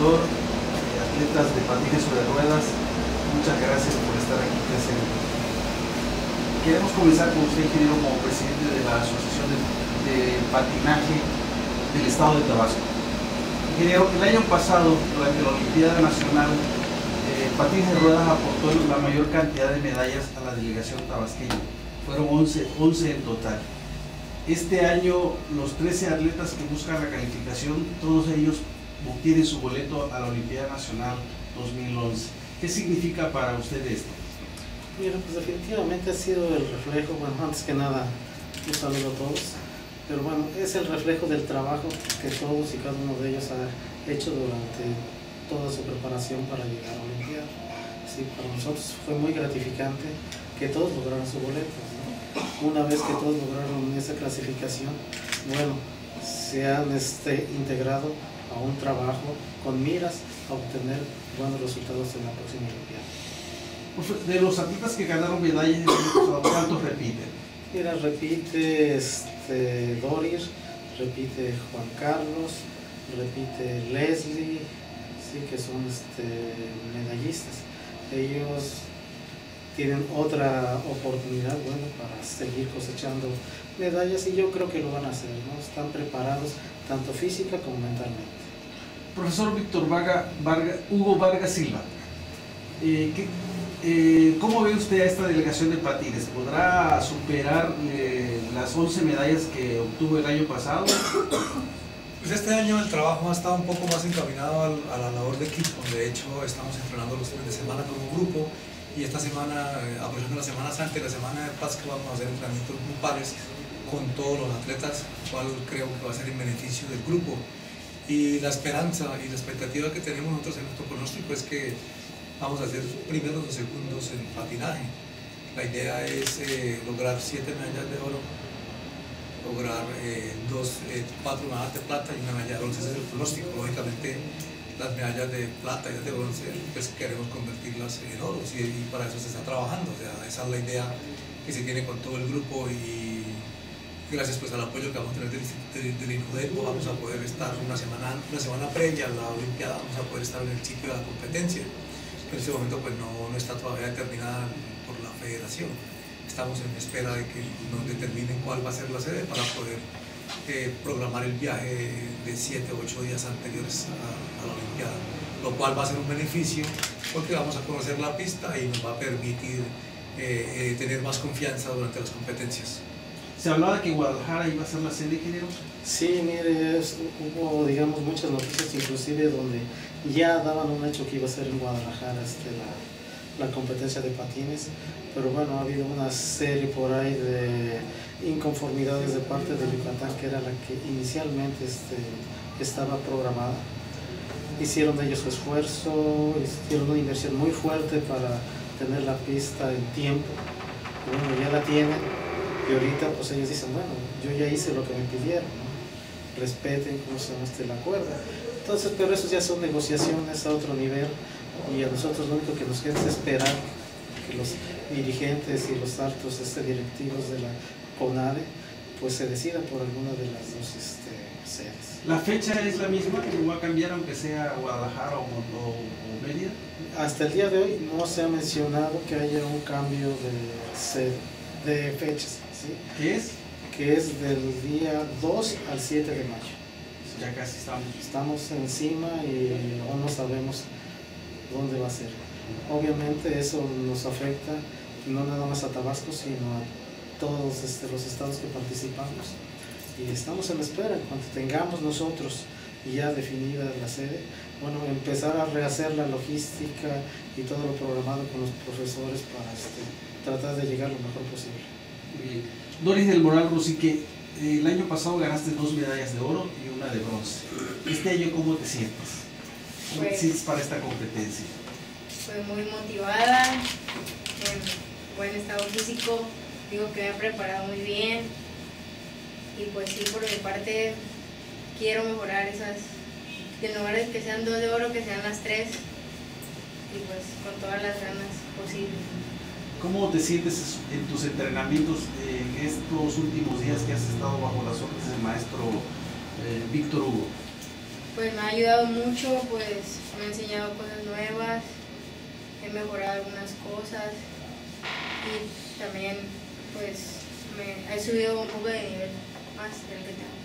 profesor, atletas de patines sobre ruedas, muchas gracias por estar aquí presente. Queremos comenzar con usted, ingeniero, como presidente de la Asociación de, de Patinaje del Estado de Tabasco. Ingeniero, el año pasado, durante la Olimpiada Nacional, eh, Patines de Ruedas aportó la mayor cantidad de medallas a la delegación tabasqueña. Fueron 11, 11 en total. Este año, los 13 atletas que buscan la calificación, todos ellos obtienen su boleto a la Olimpiada Nacional 2011. ¿Qué significa para usted esto? Mira, pues definitivamente ha sido el reflejo, bueno, antes que nada, un saludo a todos, pero bueno, es el reflejo del trabajo que todos y cada uno de ellos ha hecho durante toda su preparación para llegar a la Olimpiada. Sí, para nosotros fue muy gratificante que todos lograran su boleto. ¿no? Una vez que todos lograron esa clasificación, bueno, se han este, integrado a un trabajo con miras a obtener buenos resultados en la próxima Olimpiada. De los atletas que ganaron medallas, ¿cuántos repiten? Mira, repite este, Doris, repite Juan Carlos, repite Leslie, sí, que son este, medallistas. Ellos tienen otra oportunidad bueno, para seguir cosechando medallas y yo creo que lo van a hacer, ¿no? están preparados tanto física como mentalmente. Profesor Víctor Varga, Varga, Hugo Vargas Silva, eh, ¿qué, eh, ¿cómo ve usted a esta delegación de patines? ¿Podrá superar las 11 medallas que obtuvo el año pasado? Pues este año el trabajo ha estado un poco más encaminado al, a la labor de equipo. De hecho, estamos entrenando los fines de semana como grupo y esta semana, eh, aprovechando la Semana Santa y la Semana de Pascua, vamos a hacer entrenamientos grupales con todos los atletas, cual creo que va a ser en beneficio del grupo. Y la esperanza y la expectativa que tenemos nosotros en nuestro pronóstico es que vamos a ser primeros o segundos en patinaje. La idea es eh, lograr siete medallas de oro, lograr eh, dos, eh, cuatro medallas de plata y una medalla de bronce. Es el pronóstico. Lógicamente, las medallas de plata y de bronce, pues queremos convertirlas en oro y, y, para eso se está trabajando. O sea, esa es la idea que se tiene con todo el grupo y gracias pues al apoyo que vamos a tener del, del, vamos a poder estar una semana, una semana previa a la Olimpiada, vamos a poder estar en el sitio de la competencia en este momento pues no, no, está todavía determinada por la federación. Estamos en espera de que nos determinen cuál va a ser la sede para poder eh, programar el viaje de 7 o 8 días anteriores a, a, la Olimpiada, lo cual va a ser un beneficio porque vamos a conocer la pista y nos va a permitir eh, eh, tener más confianza durante las competencias. ¿Se hablaba que Guadalajara iba a ser la sede, ingeniero? Sí, mire, hubo, digamos, muchas noticias inclusive donde ya daban un hecho que iba a ser en Guadalajara este, la, la, competencia de patines, pero bueno, ha habido una serie por ahí de inconformidades de parte de Yucatán, que era la que inicialmente este, estaba programada. Hicieron de ellos su esfuerzo, hicieron una inversión muy fuerte para tener la pista en tiempo. Bueno, ya la tienen, y ahorita pues ellos dicen, bueno, yo ya hice lo que me pidieron, ¿no? respeten cómo se este el acuerdo. Entonces, pero eso ya son negociaciones a otro nivel y a nosotros lo único que nos queda es esperar que los dirigentes y los altos este, directivos de la CONADE pues se decidan por alguna de las dos este, sedes. ¿La fecha es la misma? ¿No va a cambiar aunque sea Guadalajara o, o, o Mérida? Hasta el día de hoy no se ha mencionado que haya un cambio de sede, de fechas. ¿Sí? ¿Qué es? Que es del día 2 al 7 de mayo. Ya casi estamos. Estamos encima y aún no sabemos dónde va a ser. Obviamente eso nos afecta no nada más a Tabasco, sino a todos este, los estados que participamos. Y estamos en espera, en cuanto tengamos nosotros ya definida la sede, bueno, empezar a rehacer la logística y todo lo programado con los profesores para este, tratar de llegar lo mejor posible. Bien. Doris del Moral Rosique, el año pasado ganaste dos medallas de oro y una de bronce. Este año, ¿cómo te sientes? ¿Cómo pues, te sientes para esta competencia? Pues muy motivada, en buen estado físico, digo que me he preparado muy bien y pues sí, por mi parte quiero mejorar esas, en lugar de que sean dos de oro, que sean las tres y pues con todas las ganas posibles. ¿Cómo te sientes en tus entrenamientos en estos últimos días que has estado bajo las órdenes del maestro eh, Víctor Hugo? Pues me ha ayudado mucho, pues me ha enseñado cosas nuevas, he mejorado algunas cosas y también pues me he subido un poco de nivel más del que tengo.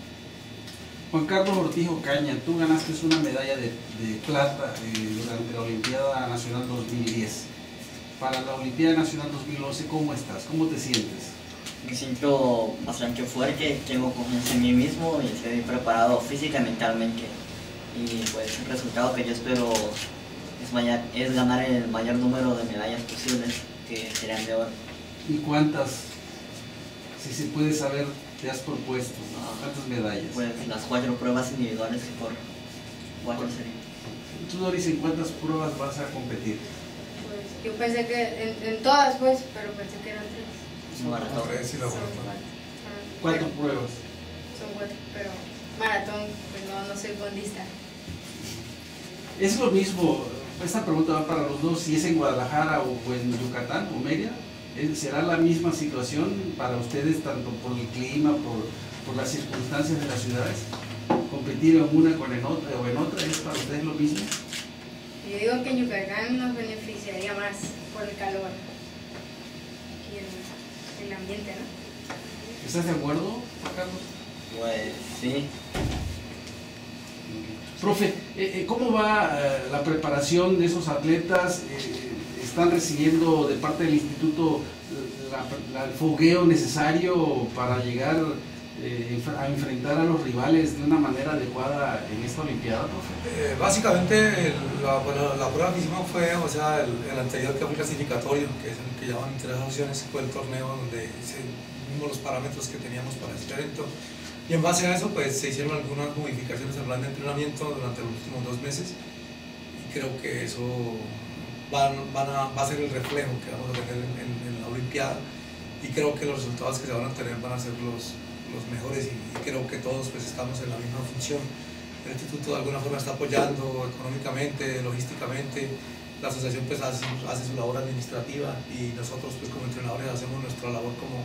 Juan Carlos Ortiz Caña, tú ganaste una medalla de, de plata eh, durante la Olimpiada Nacional 2010. Para la Olimpiada Nacional 2011, ¿cómo estás? ¿Cómo te sientes? Me siento bastante fuerte, tengo confianza en mí mismo y estoy preparado física y mentalmente. Y pues el resultado que yo espero es, es ganar el mayor número de medallas posibles, que serían de oro. ¿Y cuántas, si se puede saber, te has propuesto? ¿Cuántas medallas? Pues las cuatro pruebas individuales por cuatro serían. ¿Tú, Doris, en cuántas pruebas vas a competir? Yo pensé que en, todas, pues, pero pensé que eran tres. Son maratón. ¿Cuántas pruebas? Son cuatro, pero maratón, pues no, no soy bondista. Es lo mismo, esta pregunta va para los dos, si es en Guadalajara o en Yucatán o Mérida, ¿será la misma situación para ustedes, tanto por el clima, por, por las circunstancias de las ciudades? ¿Competir en una con en otra o en otra es para ustedes lo mismo? Yo digo que en Yucatán nos beneficiaría más por el calor y el, el ambiente, ¿no? ¿Estás de acuerdo, Carlos? Pues sí. Profe, eh, eh, ¿cómo va eh, la preparación de esos atletas? ¿Están recibiendo de parte del instituto el fogueo necesario para llegar a enfrentar a los rivales de una manera adecuada en esta Olimpiada, profe? básicamente, la, prueba que hicimos fue, o sea, el, anterior que fue clasificatorio, que es el que llaman tres opciones, fue el torneo donde se, vimos los parámetros que teníamos para este evento. Y en base a eso, pues se hicieron algunas modificaciones al plan de entrenamiento durante los últimos dos meses. Y creo que eso va a ser el reflejo que vamos a tener en, la Olimpiada. Y creo que los resultados que se van a tener van a ser los, los mejores y, creo que todos pues estamos en la misma función. El instituto de alguna forma está apoyando económicamente, logísticamente, la asociación pues hace, hace su labor administrativa y nosotros pues como entrenadores hacemos nuestra labor como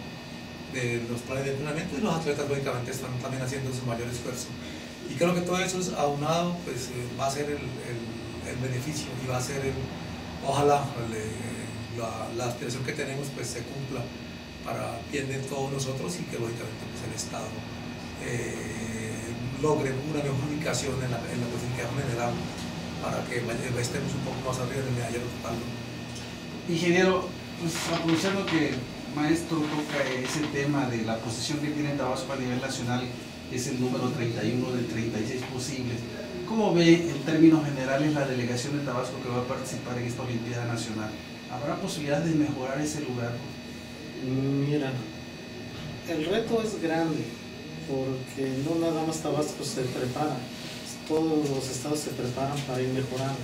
de los planes de entrenamiento y los atletas lógicamente están también haciendo su mayor esfuerzo. Y creo que todo eso aunado pues, eh, va a ser el, el, beneficio y va a ser, el, ojalá la, la, aspiración que tenemos pues se cumpla para bien de todos nosotros y que lógicamente pues, el Estado eh, logre una mejor ubicación en la, en la general para que estemos un poco más arriba del medallero total. Ingeniero, pues aprovechando que maestro toca ese tema de la posición que tiene Tabasco a nivel nacional, es el número 31 de 36 posibles. ¿Cómo ve en términos generales la delegación de Tabasco que va a participar en esta Olimpiada Nacional? ¿Habrá posibilidad de mejorar ese lugar? Mira, el reto es grande porque no nada más Tabasco se prepara, todos los estados se preparan para ir mejorando.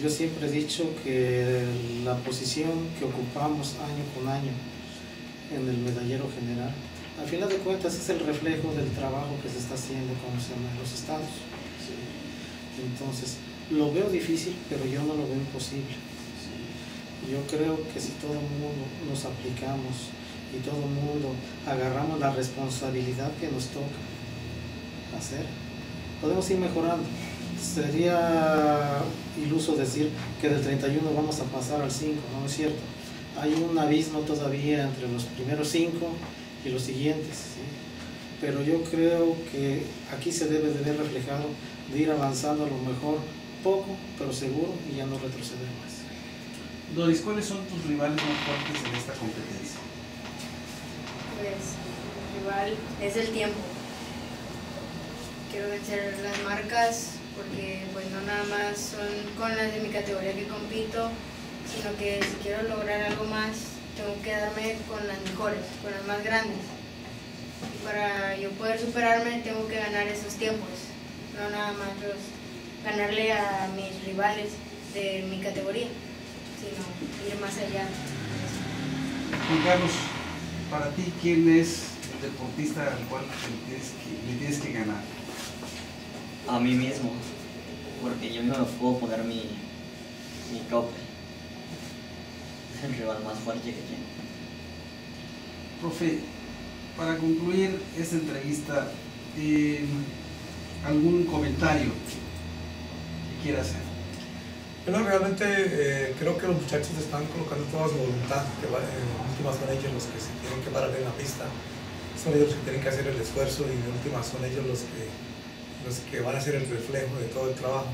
Yo siempre he dicho que la posición que ocupamos año con año en el medallero general, al final de cuentas es el reflejo del trabajo que se está haciendo con los estados. Entonces, lo veo difícil, pero yo no lo veo imposible. Yo creo que si todo el mundo nos aplicamos y todo el mundo agarramos la responsabilidad que nos toca hacer, podemos ir mejorando sería iluso decir que del 31 vamos a pasar al 5, no es cierto. Hay un abismo todavía entre los primeros 5 y los siguientes. Pero yo creo que aquí se debe de ver reflejado de ir avanzando a lo mejor poco, pero seguro y ya no retroceder más. Doris, ¿cuáles son tus rivales más fuertes en esta competencia? Pues el rival es el tiempo. Quiero vencer las marcas porque pues no nada más son con las de mi categoría que compito, sino que si quiero lograr algo más, tengo que darme con las mejores, con las más grandes. Y para yo poder superarme, tengo que ganar esos tiempos, no nada más los, ganarle a mis rivales de mi categoría, sino ir más allá. Juan Carlos, para ti, ¿quién es el deportista al cual le tienes que ganar? a mí mismo, porque yo mismo me puedo poner mi, mi tope. es el rival más fuerte que tiene. Profe, para concluir esta entrevista, eh, ¿algún comentario que quiera hacer? Bueno, realmente eh, creo que los muchachos están colocando toda su voluntad, que va, en últimas son ellos los que se tienen que parar en la pista, son ellos los que tienen que hacer el esfuerzo y en últimas son ellos los que, los que van a ser el reflejo de todo el trabajo.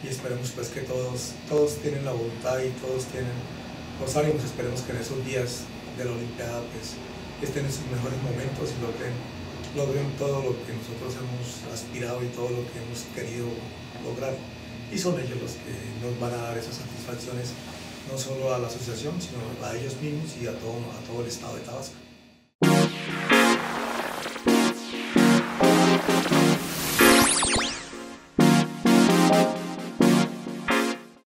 Y esperemos pues que todos, todos tienen la voluntad y todos tienen los ánimos, esperemos que en esos días de la Olimpiada pues estén en sus mejores momentos y logren, logren todo lo que nosotros hemos aspirado y todo lo que hemos querido lograr y son ellos los que nos van a dar esas satisfacciones, no solo a la asociación, sino a ellos mismos y a todo, a todo el estado de Tabasco.